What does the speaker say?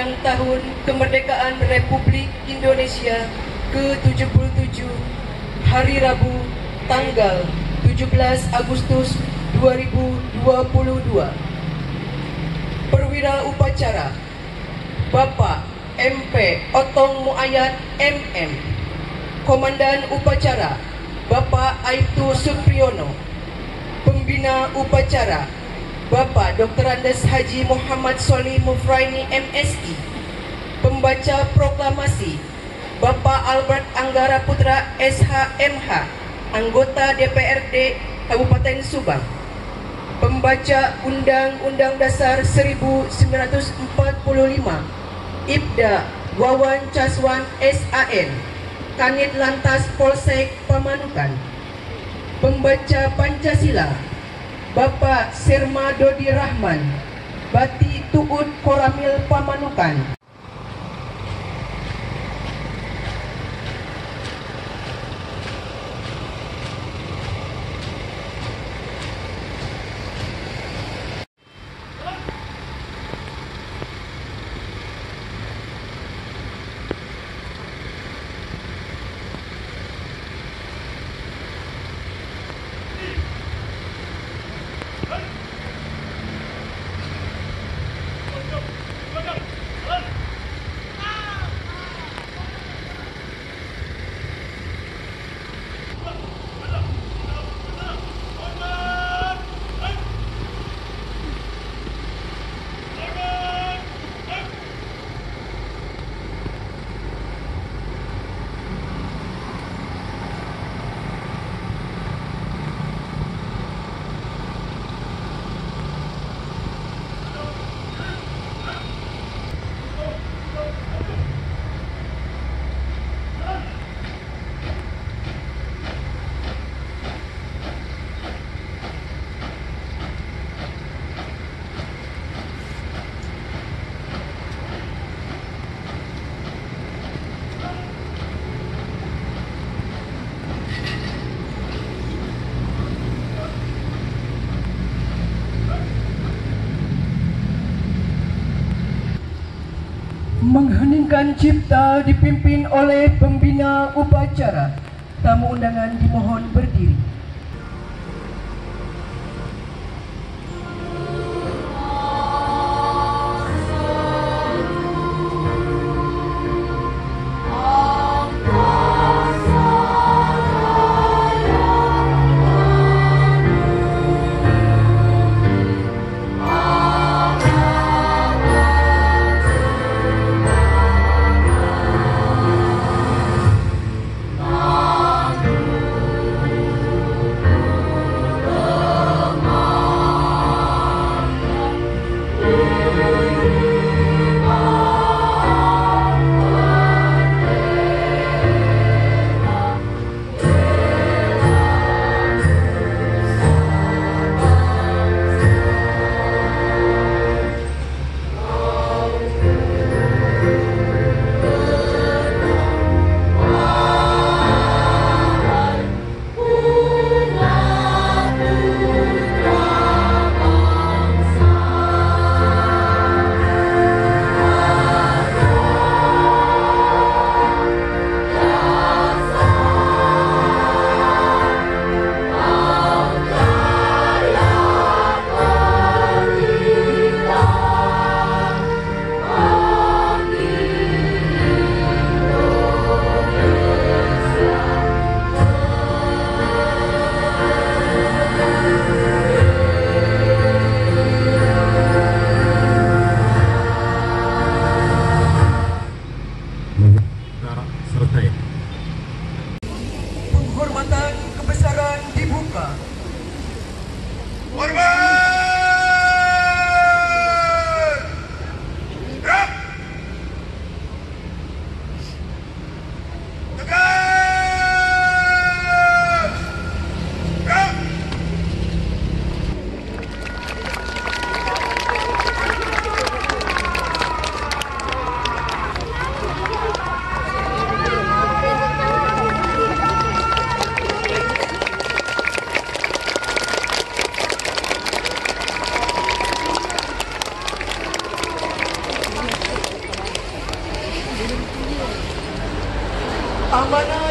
Ulang Tahun Kemerdekaan Republik Indonesia ke-77 Hari Rabu tanggal 17 Agustus 2022 Perwira Upacara Bapak MP Otong Muayat MM Komandan Upacara Bapak Aibtu Supriyono. Pembina Upacara Bapak Dr. Andes Haji Muhammad Soli Mufraini MSI Pembaca Proklamasi Bapak Albert Anggara Putra SHMH Anggota DPRD Kabupaten Subang Pembaca Undang-Undang Dasar 1945 Ibda Wawan Caswan SAN Kanit Lantas Polsek Pamanukan Pembaca Pancasila Bapak Sirma Dodi Rahman Bati Tuut Koramil Pamanukan Mengheningkan cipta dipimpin oleh pembina upacara. Tamu undangan dimohon berdiri. Aman ha.